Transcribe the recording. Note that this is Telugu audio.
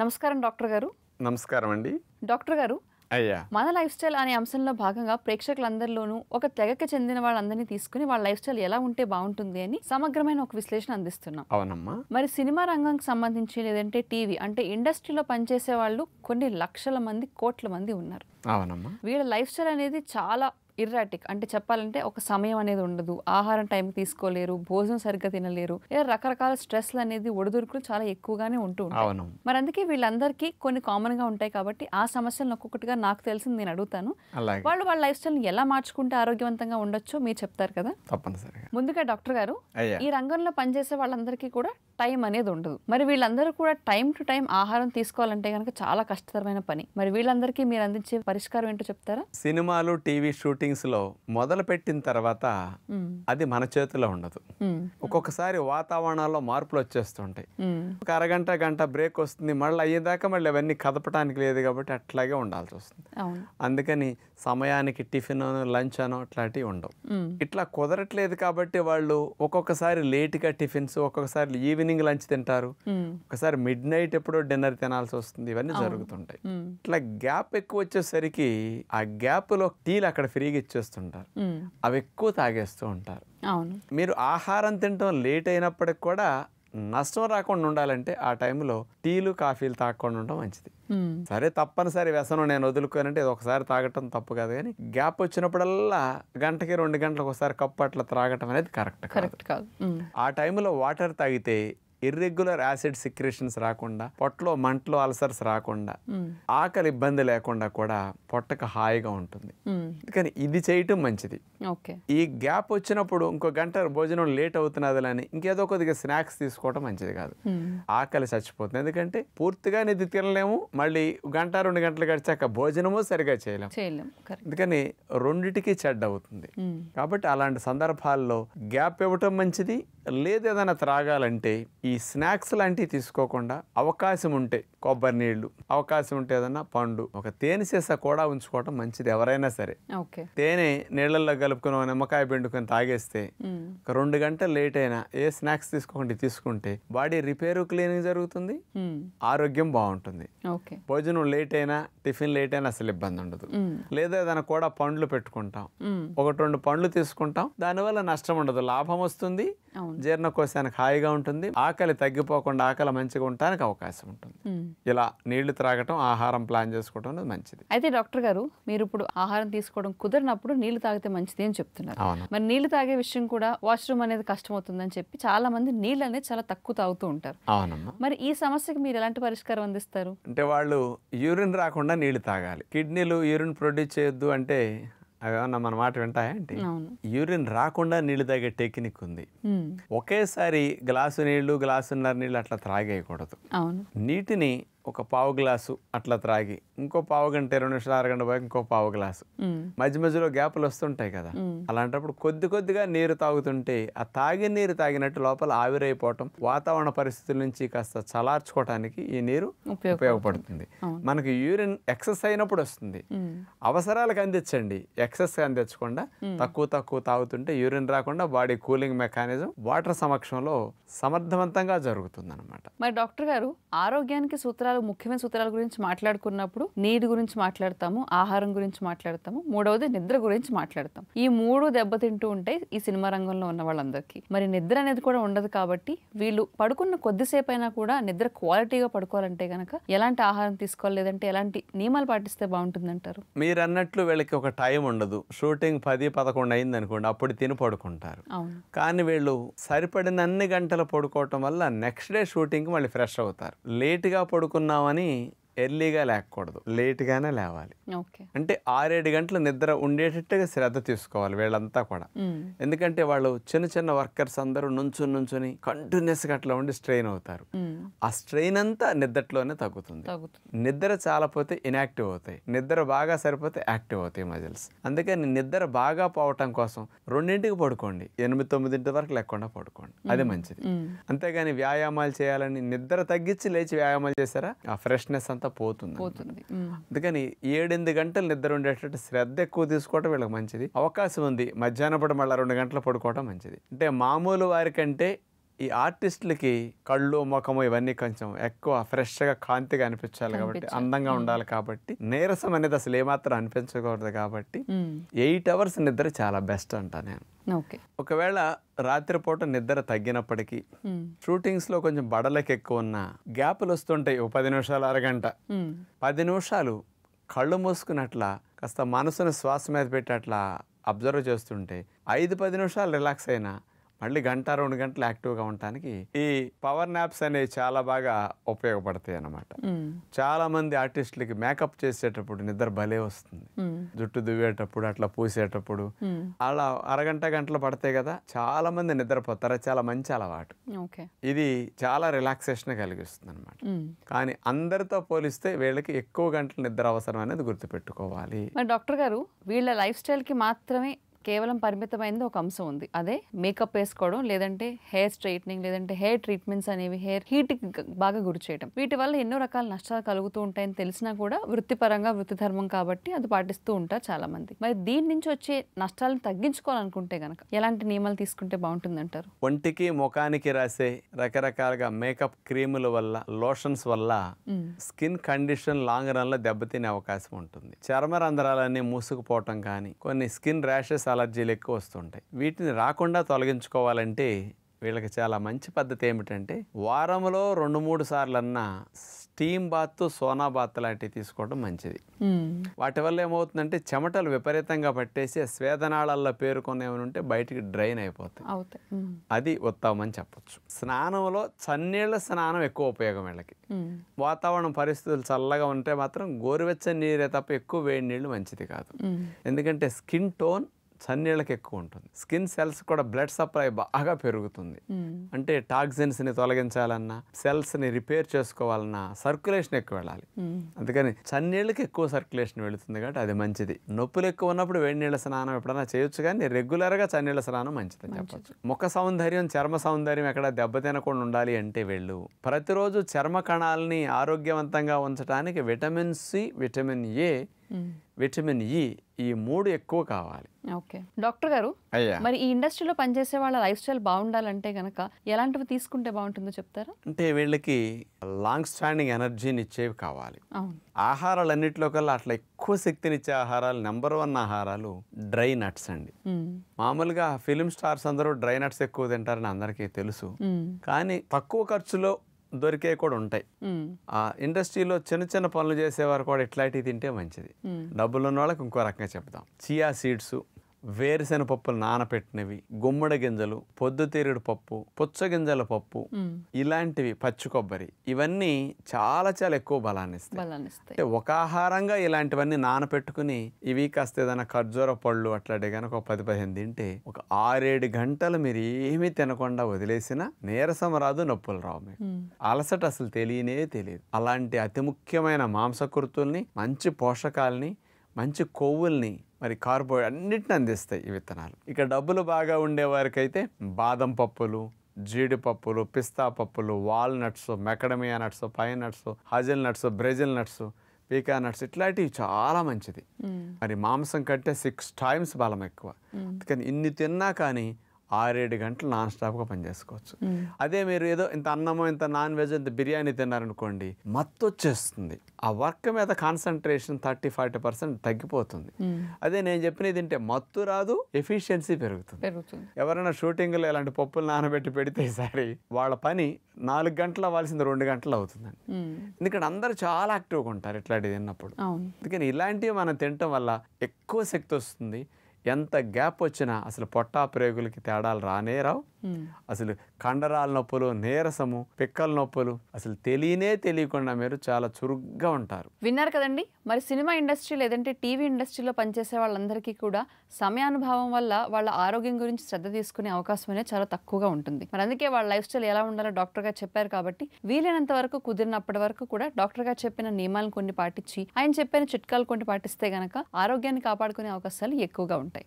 నమస్కారం డాక్టర్ గారు. నమస్కారం అండి. డాక్టర్ గారు అయ్యా. మన లైఫ్ స్టైల్ అనే అంశంలో భాగంగా ప్రేక్షకులందరిలోనూ ఒక తెగకి చెందిన వాళ్ళందరినీ తీసుకుని వాళ్ళ లైఫ్ స్టైల్ ఎలా ఉంటే బాగుంటుంది అని సమగ్రమైన ఒక విశ్లేషణ అందిస్తున్నాం. అవునమ్మా. మరి సినిమా రంగంకి సంబంధించి లేదంటే టీవీ అంటే ఇండస్ట్రీలో పనిచేసే వాళ్ళు కొన్ని లక్షల మంది కోట్ల మంది ఉన్నారు. అవునమ్మా. వీళ్ళ లైఫ్ స్టైల్ అనేది చాలా ఇర్రాటిక్. అంటే చెప్పాలంటే ఒక సమయం అనేది ఉండదు. ఆహారం టైం తీసుకోలేరు భోజనం సరిగ్గా తినలేరు. ఇలా రకరకాల స్ట్రెస్లు అనేది ఒడిదుడుకులు చాలా ఎక్కువగానే ఉంటూ ఉంటాయి. మరి అందుకే వీళ్ళందరికీ కొన్ని కామన్గా ఉంటాయి కాబట్టి ఆ సమస్యలను ఒక్కొక్కటిగా నాకు తెలిసింది నేను అడుగుతాను. వాళ్ళు వాళ్ళ లైఫ్ స్టైల్ని ఎలా మార్చుకుంటే ఆరోగ్యవంతంగా ఉండొచ్చో మీరు చెప్తారు కదా? తప్పనిసరిగా. ముందుగా డాక్టర్ గారు ఈ రంగంలో పనిచేసే వాళ్ళందరికీ కూడా టైం అనేది ఉండదు. మరి వీళ్ళందరూ కూడా టైం టు టైం ఆహారం తీసుకోవాలంటే కనుక చాలా కష్టతరమైన పని. మరి వీళ్ళందరికీ మీరు అందించే పరిష్కారం ఏంటో చెప్తారా? సినిమాలు టీవీ షూటింగ్స్లో మొదలు పెట్టిన తర్వాత. అది మన చేతిలో ఉండదు. ఒక్కొక్కసారి వాతావరణాల్లో మార్పులు వచ్చేస్తుంటాయి. ఒక అరగంట గంట బ్రేక్ వస్తుంది. మళ్ళీ అయ్యేదాకా మళ్ళీ అవన్నీ కదపడానికి లేదు కాబట్టి అట్లాగే ఉండాల్సి వస్తుంది. అందుకని సమయానికి టిఫిన్ లంచ్ అనో అట్లాంటివి ఉండవు. ఇట్లా కుదరట్లేదు కాబట్టి వాళ్ళు ఒక్కొక్కసారి లేట్గా టిఫిన్స్ ఒక్కొక్కసారి ఈవినింగ్ లంచ్ తింటారు. ఒకసారి మిడ్ నైట్ ఎప్పుడో డిన్నర్ తినాల్సి వస్తుంది ఇవన్నీ జరుగుతుంటాయి. ఇట్లా గ్యాప్ ఎక్కువ వచ్చేసరికి ఆ గ్యాప్లో టీలు అక్కడ ఫ్రీగా ఇచ్చేస్తుంటారు. అవి ఎక్కువ తాగేస్తూ ఉంటారు మీరు ఆహారం తినటం లేట్ అయినప్పటికి కూడా నష్టం రాకుండా ఉండాలంటే ఆ టైంలో టీలు కాఫీలు తాగకుండా ఉండడం మంచిది. సరే తప్పనిసరి వ్యసనం నేను వదులుకోనంటే ఇది ఒకసారి తాగటం తప్పు కాదు కానీ గ్యాప్ వచ్చినప్పుడల్లా గంటకి రెండు గంటలకు ఒకసారి కప్పు అట్లా త్రాగటం అనేది కరెక్ట్ కరెక్ట్ కాదు. ఆ టైంలో వాటర్ తాగితే ఇర్రెగ్యులర్ యాసిడ్ సిక్రేషన్స్ రాకుండా పొట్టలో మంటలో అల్సర్స్ రాకుండా మ్మ్. ఆకలి ఇబ్బంది లేకుండా కూడా పొట్టకు హాయిగా ఉంటుంది. మ్మ్. అందుకని ఇది చేయటం మంచిది. ఈ గ్యాప్ వచ్చినప్పుడు ఇంకో గంట భోజనం లేట్ అవుతున్నది అని ఇంకేదో కొద్దిగా స్నాక్స్ తీసుకోవడం మంచిది కాదు. మ్మ్. ఆకలి చచ్చిపోతుంది. ఎందుకంటే పూర్తిగా ఇది తినలేము. మళ్ళీ గంట రెండు గంటలు గడిచాక భోజనము సరిగా చేయలేము. అందుకని రెండిటికి చెడ్డ అవుతుంది. కాబట్టి అలాంటి సందర్భాల్లో గ్యాప్ ఇవ్వటం మంచిది. లేదు ఏదైనా త్రాగాలంటే ఈ స్నాక్స్ లాంటివి తీసుకోకుండా అవకాశం ఉంటే కొబ్బరి నీళ్ళు అవకాశం ఉంటే ఏదన్నా పండు ఒక తేనె సీసా కూడా ఉంచుకోవటం మంచిది ఎవరైనా సరే. తేనె నీళ్ళల్లో కలుపుకుని నిమ్మకాయ పిండుకొని తాగేస్తే. ఒక రెండు గంటలు లేట్ అయినా ఏ స్నాక్స్ తీసుకోకుండా తీసుకుంటే బాడీ రిపేరు క్లీనింగ్ జరుగుతుంది. ఆరోగ్యం బాగుంటుంది. ఓకే. భోజనం లేట్ అయినా టిఫిన్ లేట్ అయినా అసలు ఇబ్బంది ఉండదు. లేదా ఏదైనా కూడా పండ్లు పెట్టుకుంటాం. ఒకటి రెండు పండ్లు తీసుకుంటాం. దానివల్ల నష్టం ఉండదు లాభం వస్తుంది. జీర్ణకోశానికి హాయిగా ఉంటుంది. ఆకలి తగ్గిపోకుండా ఆకలి మంచిగా ఉండటానికి అవకాశం ఉంటుంది. ఇలా నీళ్ళు త్రాగటం ఆహారం ప్లాన్ చేసుకోవడం అనేది మంచిది. అయితే డాక్టర్ గారు మీరు ఇప్పుడు ఆహారం తీసుకోవడం కుదరినప్పుడు నీళ్ళు తాగితే మంచిది అని చెప్తున్నారు. మరి నీళ్ళు తాగే విషయం కూడా వాష్రూమ్ అనేది కష్టమవుతుందని చెప్పి చాలా మంది నీళ్ళు అనేది చాలా తక్కువ తాగుతూ ఉంటారు. అవునమ్మా. మరి ఈ సమస్యకి మీరు ఎలాంటి పరిష్కారం అందిస్తారు? అంటే వాళ్ళు యూరిన్ రాకుండా నీళ్ళు తాగాలి. కిడ్నీలు యూరిన్ ప్రొడ్యూస్ చేయొద్దు అంటే అవి ఏమన్నా మన మాట వింటాయా ఏంటి? అవును. యూరిన్ రాకుండా నీళ్ళు తాగే టెక్నిక్ ఉంది. ఒకేసారి గ్లాసు నీళ్ళు గ్లాసున్నర నీళ్ళు అట్లా త్రాగేయకూడదు. నీటిని ఒక పావు గ్లాసు అట్లా త్రాగి ఇంకో పావు గంట ఇరవై నిమిషాలు అరగంట పోయి ఇంకో పావు గ్లాసు. మధ్య మధ్యలో గ్యాపులు వస్తుంటాయి కదా. అలాంటప్పుడు కొద్ది కొద్దిగా నీరు తాగుతుంటే ఆ తాగిన నీరు తాగినట్టు లోపల ఆవిరైపోవటం వాతావరణ పరిస్థితుల నుంచి కాస్త చలార్చుకోవటానికి ఈ నీరు ఉపయోగ ఉపయోగపడుతుంది. మనకి యూరిన్ ఎక్సెస్ అయినప్పుడు వస్తుంది. అవసరాలకు అందించండి ఎక్సెస్ అందించకుండా తక్కువ తక్కువ తాగుతుంటే యూరిన్ రాకుండా బాడీ కూలింగ్ మెకానిజం వాటర్ సమక్షంలో సమర్థవంతంగా జరుగుతుంది అనమాట మరి డాక్టర్ గారు ఆరోగ్యానికి సూత్రాలు ముఖ్యమైన సూత్రాల గురించి మాట్లాడుకున్నప్పుడు నీటి గురించి మాట్లాడతాము ఆహారం గురించి మాట్లాడతాము మూడవది నిద్ర గురించి మాట్లాడతాం. ఈ మూడు దెబ్బతింటూ ఉంటాయి ఈ సినిమా రంగంలో ఉన్న వాళ్ళందరికీ. మరి నిద్ర అనేది కూడా ఉండదు కాబట్టి వీళ్ళు పడుకున్న కొద్దిసేపు అయినా కూడా నిద్ర క్వాలిటీగా పడుకోవాలంటే గనక ఎలాంటి ఆహారం తీసుకోవాలి లేదంటే ఎలాంటి నియమాలు పాటిస్తే బాగుంటుందంటారు? మీరు అన్నట్లు వీళ్ళకి ఒక టైం ఉండదు. షూటింగ్ పది పదకొండు అయింది అనుకోండి అప్పుడు తిని పడుకుంటారు. కానీ వీళ్ళు సరిపడిన అన్ని గంటలు పడుకోవటం వల్ల నెక్స్ట్ డే షూటింగ్కి మళ్ళీ ఫ్రెష్ అవుతారు. లేట్గా పడుకున్నామని ఎర్లీగా లేకూడదు లేట్గానే లేవాలి. అంటే ఆరేడు గంటల నిద్ర ఉండేటట్టుగా శ్రద్ధ తీసుకోవాలి వీళ్ళంతా కూడా. ఎందుకంటే వాళ్ళు చిన్న చిన్న వర్కర్స్ అందరూ నుంచుని నుంచుని కంటిన్యూస్గా అట్లా ఉండి స్ట్రెయిన్ అవుతారు. ఆ స్ట్రెయిన్ అంతా నిద్రలోనే తగ్గుతుంది. నిద్ర చాలపోతే ఇనాక్టివ్ అవుతాయి. నిద్ర బాగా సరిపోతే యాక్టివ్ అవుతాయి మజిల్స్. అందుకని నిద్ర బాగా పోవటం కోసం రెండింటికి పడుకోండి. ఎనిమిది తొమ్మిదింటి వరకు లేకుండా పడుకోండి. అది మంచిది. అంతేగాని వ్యాయామాలు చేయాలని నిద్ర తగ్గించి లేచి వ్యాయామాలు చేశారా? ఆ ఫ్రెష్నెస్ అంతా పోతుంది పోతుంది మ్మ్. అందుకని ఏడెనిమిది గంటలు నిద్ర ఉండేటట్టు శ్రద్ధ ఎక్కువ తీసుకోవడం వీళ్ళకి మంచిది. అవకాశం ఉంది. మధ్యాహ్నం పూట మళ్ళీ రెండు గంటలు పడుకోవడం మంచిది. అంటే మామూలు వారికంటే ఈ ఆర్టిస్టులకి కళ్ళు ముఖము ఇవన్నీ కొంచెం ఎక్కువ ఫ్రెష్గా కాంతిగా అనిపించాలి కాబట్టి అందంగా ఉండాలి కాబట్టి నీరసం అనేది అసలు ఏమాత్రం అనిపించకూడదు కాబట్టి. ఎయిట్ అవర్స్ నిద్ర చాలా బెస్ట్ అంట నేను ఓకే ఒకవేళ రాత్రిపూట నిద్ర తగ్గినప్పటికీ. షూటింగ్స్లో కొంచెం బడలకి ఎక్కువ ఉన్న గ్యాపులు వస్తుంటాయి ఒక పది నిమిషాలు అరగంట. పది నిమిషాలు కళ్ళు మూసుకున్నట్లా కాస్త మనసును శ్వాస మీద పెట్టి అట్లా అబ్జర్వ్ చేస్తుంటే ఐదు పది నిమిషాలు రిలాక్స్ అయినా మళ్ళీ గంట రెండు గంటలు యాక్టివ్గా ఉండటానికి ఈ పవర్ నాప్స్ అనేవి చాలా బాగా ఉపయోగపడతాయి అన్నమాట మ్మ్. చాలా మంది ఆర్టిస్టులకి మేకప్ చేసేటప్పుడు నిద్ర భలే వస్తుంది. జుట్టు దువ్వేటప్పుడు అట్లా పూసేటప్పుడు. అలా అరగంట గంటలు పడతాయి కదా చాలా మంది నిద్రపోతారు చాలా మంచి అలవాటు ఇది చాలా రిలాక్సేషన్ కలిగిస్తుంది అనమాట. కానీ అందరితో పోలిస్తే వీళ్ళకి ఎక్కువ గంటలు నిద్ర అవసరం అనేది గుర్తుపెట్టుకోవాలి డాక్టర్ గారు వీళ్ళ లైఫ్ స్టైల్కి మాత్రమే కేవలం పరిమితమైనది ఒక అంశం ఉంది. అదే మేకప్ వేసుకోవడం లేదంటే హెయిర్ స్ట్రైట్నింగ్ లేదంటే హెయిర్ ట్రీట్మెంట్స్ అనేవి హెయిర్ హీట్ బాగా గురి చేయడం వీటి వల్ల ఎన్నో రకాల నష్టాలు కలుగుతూ ఉంటాయని తెలిసినా కూడా వృత్తిపరంగా వృత్తి ధర్మం కాబట్టి అది పాటిస్తూ ఉంటారు చాలా మంది మరి దీని నుంచి వచ్చే నష్టాలను తగ్గించుకోవాలనుకుంటే గనక ఎలాంటి నియమాలు తీసుకుంటే బాగుంటుందంటారు? ఒంటికి ముఖానికి రాసే రకరకాలుగా మేకప్ క్రీముల వల్ల లోషన్స్ వల్ల. స్కిన్ కండిషన్ లాంగ్ రన్లో దెబ్బతినే అవకాశం ఉంటుంది. చర్మ రంధ్రాలన్నీ మూసుకుపోవటం కానీ కొన్ని స్కిన్ ర్యాషెస్ అలర్జీలు ఎక్కువ వస్తుంటాయి వీటిని రాకుండా తొలగించుకోవాలంటే వీళ్ళకి చాలా మంచి పద్ధతి ఏమిటంటే వారంలో రెండు మూడు సార్లన్నా స్టీమ్ బాత్ సోనా బాత్ లాంటివి తీసుకోవడం మంచిది. వాటి వల్ల ఏమవుతుందంటే చెమటలు విపరీతంగా పట్టేసి స్వేదనాళాల్లో పేరుకునేవి ఉంటే బయటికి డ్రైన్ అయిపోతాయి. అది ఉత్తమం అని చెప్పొచ్చు స్నానంలో చన్నీళ్ళ స్నానం ఎక్కువ ఉపయోగం వీళ్ళకి. వాతావరణం పరిస్థితులు చల్లగా ఉంటే మాత్రం గోరువెచ్చని నీరే తప్ప ఎక్కువ వేడి నీళ్ళు మంచిది కాదు. ఎందుకంటే స్కిన్ టోన్ చన్నీళ్ళకి ఎక్కువ ఉంటుంది స్కిన్ సెల్స్ కూడా బ్లడ్ సప్లై బాగా పెరుగుతుంది. అంటే టాక్సిన్స్ని తొలగించాలన్నా సెల్స్ని రిపేర్ చేసుకోవాలన్నా సర్క్యులేషన్ ఎక్కువ వెళ్ళాలి. అందుకని చన్నీళ్ళకి ఎక్కువ సర్క్యులేషన్ వెళుతుంది కాబట్టి అది మంచిది నొప్పులు ఎక్కువ ఉన్నప్పుడు వేడి నీళ్ళ స్నానం ఎప్పుడైనా చేయొచ్చు కానీ రెగ్యులర్గా చన్నీళ్ళ స్నానం మంచిదని చెప్పొచ్చు ముఖ సౌందర్యం చర్మ సౌందర్యం ఎక్కడ దెబ్బతినకుండా ఉండాలి అంటే వెళ్ళు ప్రతిరోజు చర్మ కణాలని ఆరోగ్యవంతంగా ఉంచడానికి vitamin C vitamin A. Vitamin E ఈ మూడు ఎక్కువ కావాలి. ఓకే. డాక్టర్ గారు అయ్యా. మరి ఈ ఇండస్ట్రీలో పనిచేసే వాళ్ళ లైఫ్ స్టైల్ బాగుండాలంటే గనక ఎలాంటివి తీసుకుంటే బాగుంటుందో చెప్తారా? అంటే వీళ్ళకి లాంగ్ స్టాండింగ్ ఎనర్జీని ఇచ్చేవి కావాలి. ఆహారాలన్నింటిలో కల్లా అట్లా ఎక్కువ శక్తినిచ్చే ఆహారాలు నెంబర్ వన్ ఆహారాలు డ్రై నట్స్ అండి. మ్మ్. మామూలుగా ఫిలిం స్టార్స్ అందరూ డ్రై నట్స్ ఎక్కువ తింటారని అందరికీ తెలుసు. కానీ తక్కువ ఖర్చులో దొరికే కూడా ఉంటాయి. ఆ ఇండస్ట్రీలో చిన్న చిన్న పనులు చేసేవారు కూడా ఇట్లాంటివి తింటే మంచిది. డబ్బులు ఉన్న వాళ్ళకి ఇంకో రకంగా చెప్దాం చియా సీడ్స్ వేరుశెనగ పప్పులు నానపెట్టినవి గుమ్మడి గింజలు పొద్దుతీరుడు పప్పు పుచ్చగింజల పప్పు. ఇలాంటివి పచ్చి కొబ్బరి ఇవన్నీ చాలా చాలా ఎక్కువ బలాన్ని ఇస్తాయి ఒక ఆహారంగా ఇలాంటివన్నీ నానపెట్టుకుని ఇవి కాస్త ఏదైనా ఖర్జూర పళ్ళు అట్లాంటి కనుక ఒక పది పదిహేను తింటే ఒక ఆరేడు గంటలు మీరు ఏమీ తినకుండా వదిలేసినా నీరసం రాదు నొప్పులు రావు మీకు మ్మ్. అలసట అసలు తెలియనే తెలియదు అలాంటి అతి ముఖ్యమైన మాంసకృతుల్ని మంచి పోషకాలని మంచి కొవ్వుల్ని మరి కార్బోహైడ్రేట్ అన్నిటిని అందిస్తాయి ఈ విత్తనాలు. ఇక డబ్బులు బాగా ఉండేవారికైతే బాదం పప్పులు జీడిపప్పులు పిస్తా పప్పులు walnuts macadamia nuts pine nuts hazel nuts Brazil nuts pecan nuts ఇట్లాంటివి చాలా మంచిది. మరి మాంసం కంటే సిక్స్ టైమ్స్ బలం ఎక్కువ. కానీ ఇన్ని తిన్నా కానీ ఆరేడు గంటలు నాన్ స్టాప్గా పనిచేసుకోవచ్చు. అదే మీరు ఏదో ఇంత అన్నమో ఇంత నాన్ వెజ్ ఇంత బిర్యానీ తిన్నారనుకోండి మత్తు వచ్చేస్తుంది ఆ వర్క్ మీద కాన్సన్ట్రేషన్ థర్టీ ఫార్టీ పర్సెంట్ తగ్గిపోతుంది. అదే నేను చెప్పినది తింటే మత్తు రాదు ఎఫిషియన్సీ పెరుగుతుంది. ఎవరైనా షూటింగ్లో ఇలాంటి పప్పులు నానబెట్టి పెడితే ఈసారి వాళ్ళ పని నాలుగు గంటలు అవ్వాల్సింది రెండు గంటలు అవుతుందండి. ఎందుకంటే అందరూ చాలా యాక్టివ్గా ఉంటారు ఇట్లాంటివి తిన్నప్పుడు. అందుకని ఇలాంటివి మనం తినటం వల్ల ఎక్కువ శక్తి వస్తుంది. ఎంత గ్యాప్ వచ్చినా అసలు పొట్టా ప్రేగులకి తేడాలు రానే రావు. అసలు కండరాల నొప్పులు నీరసము పిక్కల నొప్పులు అసలు తెలియనే తెలియకుండా మీరు చాలా చురుగ్గా ఉంటారు. విన్నారు కదండి? మరి సినిమా ఇండస్ట్రీ లేదంటే టీవీ ఇండస్ట్రీలో పనిచేసే వాళ్ళందరికీ కూడా సమయానుభావం వల్ల వాళ్ళ ఆరోగ్యం గురించి శ్రద్ధ తీసుకునే అవకాశం అనేది చాలా తక్కువగా ఉంటుంది. మరి అందుకే వాళ్ళ లైఫ్ స్టైల్ ఎలా ఉండాలో డాక్టర్ గారు చెప్పారు కాబట్టి వీలైనంత వరకు కుదిరినప్పటి వరకు కూడా డాక్టర్ గారు చెప్పిన నియమాలను కొన్ని పాటించి ఆయన చెప్పిన చిట్కాలు కొన్ని పాటిస్తే గనక ఆరోగ్యాన్ని కాపాడుకునే అవకాశాలు ఎక్కువగా ఉంటాయి.